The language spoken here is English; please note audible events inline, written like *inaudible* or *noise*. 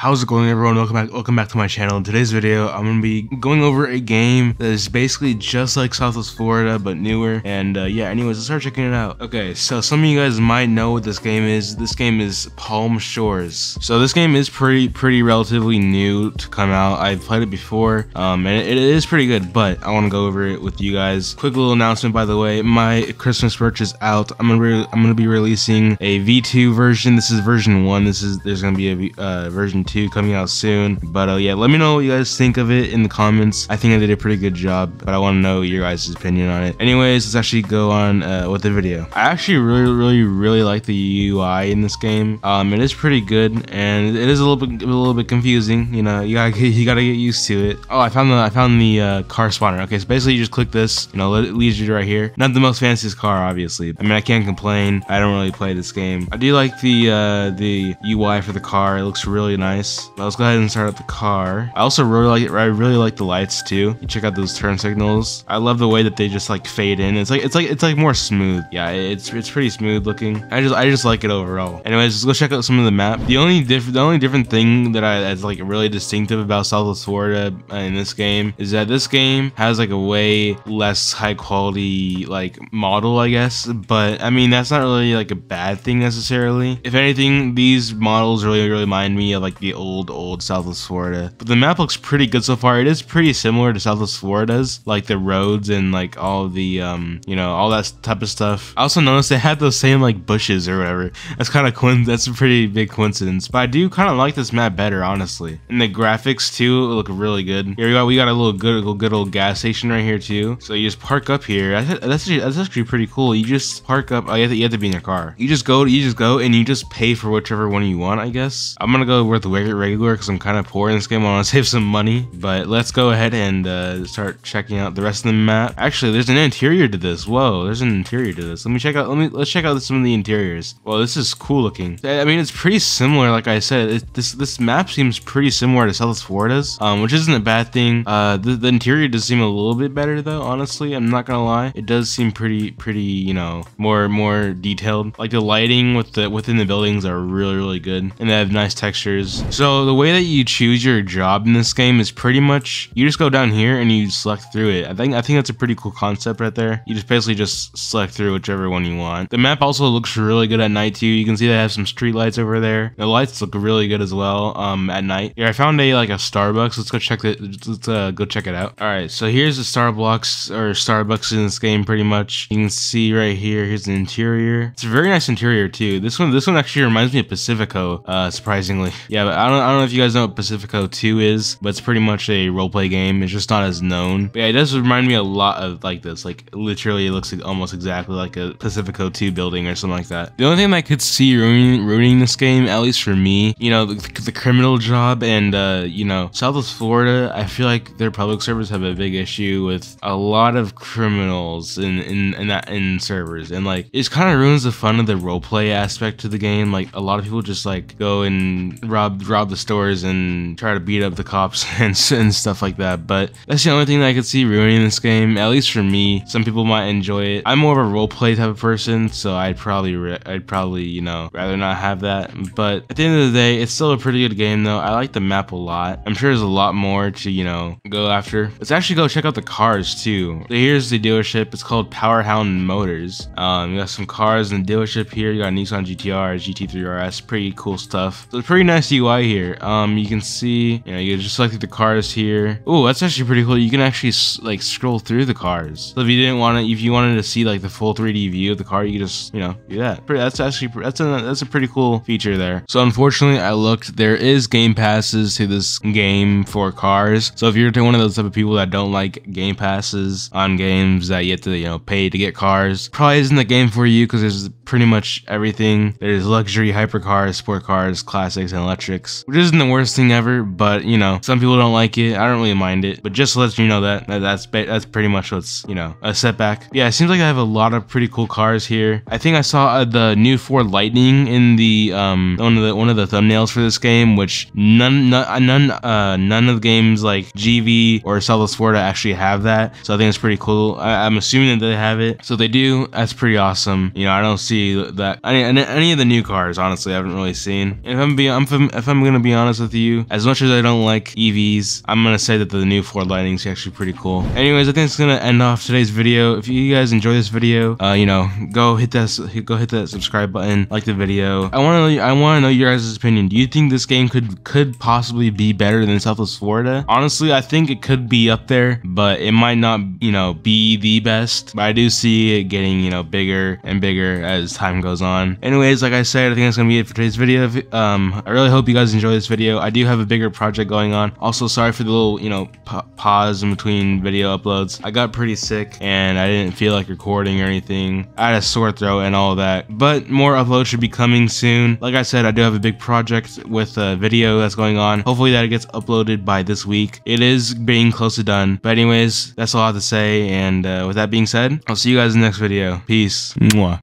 How's it going everyone? Welcome back welcome back to my channel. In today's video, I'm gonna be going over a game that is basically just like Southwest Florida but newer. And uh, yeah, anyways, let's start checking it out. Okay, so some of you guys might know what this game is. This game is Palm Shores. So this game is pretty pretty relatively new to come out. I've played it before, um, and it, it is pretty good, but I want to go over it with you guys. Quick little announcement by the way, my Christmas merch is out. I'm gonna I'm gonna be releasing a V2 version. This is version one. This is there's gonna be a uh, version 2 coming out soon. But uh, yeah, let me know what you guys think of it in the comments. I think I did a pretty good job, but I want to know your guys' opinion on it. Anyways, let's actually go on uh, with the video. I actually really, really, really like the UI in this game. Um, it is pretty good, and it is a little bit, a little bit confusing. You know, you gotta, you gotta get used to it. Oh, I found the, I found the uh, car spawner. Okay, so basically you just click this. You know, it leads you to right here. Not the most fanciest car, obviously. I mean, I can't complain. I don't really play this game. I do like the uh, the UI for the car. It looks really nice. Let's go ahead and start up the car. I also really like it. I really like the lights too. You check out those turn signals. I love the way that they just like fade in. It's like it's like it's like more smooth. Yeah, it's it's pretty smooth looking. I just I just like it overall. Anyways, let's go check out some of the map. The only different the only different thing that I that's like really distinctive about Southwest Florida uh, in this game is that this game has like a way less high quality like model, I guess. But I mean that's not really like a bad thing necessarily. If anything, these models really really remind me of like the old old Southwest Florida. But the map looks pretty good so far. It is pretty similar to Southwest Florida's, like the roads and like all the um you know all that type of stuff. I also noticed they had those same like bushes or whatever. That's kind of coin. That's a pretty big coincidence. But I do kind of like this map better, honestly. And the graphics too look really good. Here we go. we got a little good good old gas station right here too. So you just park up here. That's that's actually, that's actually pretty cool. You just park up. Oh, you have, to, you have to be in your car. You just go. You just go and you just pay for whichever one you want. I guess I'm gonna go with the regular because I'm kind of poor in this game. I want to *laughs* save some money. But let's go ahead and uh, start checking out the rest of the map. Actually, there's an interior to this. Whoa, there's an interior to this. Let me check out. Let me let's check out some of the interiors. Well, this is cool looking. I mean, it's pretty similar. Like I said, it, this this map seems pretty similar to South Florida's, um, which isn't a bad thing. Uh, the, the interior does seem a little bit better though. Honestly, I'm not gonna lie. It does seem pretty pretty you know more more detailed. Like the lighting with the within the buildings are really really good, and they have nice textures. So the way that you choose your job in this game is pretty much you just go down here and you select through it. I think I think that's a pretty cool concept right there. You just basically just select through whichever one you want. The map also looks really good at night too. You can see they have some street lights over there. The lights look really good as well um at night. Here I found a like a Starbucks. Let's go check it. Let's uh, go check it out. All right, so here's the Starbucks or Starbucks in this game pretty much. You can see right here. Here's the interior. It's a very nice interior too. This one this one actually reminds me of Pacifico. Uh, surprisingly, *laughs* yeah. I don't I don't know if you guys know what Pacifico 2 is, but it's pretty much a roleplay game. It's just not as known. But yeah, it does remind me a lot of like this. Like literally, it looks like almost exactly like a Pacifico 2 building or something like that. The only thing I could see ruining, ruining this game, at least for me, you know, the, the criminal job and uh, you know, Southwest Florida. I feel like their public servers have a big issue with a lot of criminals in in in that in servers, and like it kind of ruins the fun of the roleplay aspect to the game. Like a lot of people just like go and rob rob the stores and try to beat up the cops *laughs* and, and stuff like that. But that's the only thing that I could see ruining this game, at least for me. Some people might enjoy it. I'm more of a roleplay type of person, so I'd probably I'd probably you know rather not have that. But at the end of the day, it's still a pretty good game though. I like the map a lot. I'm sure there's a lot more to you know go after. Let's actually go check out the cars too. So here's the dealership. It's called Powerhound Motors. Um, you got some cars in the dealership here. You got Nissan GTR, GT3 RS, pretty cool stuff. So it's pretty nice UI here. Um, you can see, you know, you just select the cars here. Oh, that's actually pretty cool. You can actually like scroll through the cars. So if you didn't want to, if you wanted to see like the full 3D view of the car, you just, you know, do that. That's actually that's a that's a pretty cool feature there. So unfortunately, I looked. There is game passes to this game for cars. So if you're one of those type of people that don't like game passes on games that you have to, you know, pay to get cars, probably isn't the game for you because there's pretty much everything. There's luxury hypercars, sport cars, classics, and electrics, which isn't the worst thing ever. But you know, some people don't like it. I don't really mind it. But just to let you know that, that that's that's pretty much what's you know a setback. Yeah, it seems like I have a lot of pretty cool cars here. I think I saw uh, the new Ford Lightning in the um one of the one of the thumbnails for this game, which none none none uh none of the games like GV or Southwest Florida actually have that. So I think it's pretty cool. I, I'm assuming that they have it. So they do. That's pretty awesome. You know, I don't see see that any any of the new cars. Honestly, I haven't really seen. If I'm be I'm, if I'm gonna be honest with you, as much as I don't like EVs, I'm gonna say that the new Ford Lightning is actually pretty cool. Anyways, I think it's gonna end off today's video. If you guys enjoy this video, uh, you know, go hit that go hit that subscribe button, like the video. I want to I want to know your guys' opinion. Do you think this game could could possibly be better than Southwest Florida? Honestly, I think it could be up there, but it might not, you know, be the best. But I do see it getting, you know, bigger and bigger as time goes on. Anyways, like I said, I think that's gonna be it for today's video. Um, I really hope you guys enjoy this video. I do have a bigger project going on. Also, sorry for the little, you know, pause in between video uploads. I got pretty sick and I didn't feel like recording or anything. I had a sore throat and all that. But more uploads should be coming soon. Like I said, I do have a big project with a video that's going on. Hopefully that gets uploaded by this week. It is being close to done. But anyways, that's all I have to say. And uh, with that being said, I'll see you guys in the next video. Peace. Mwah.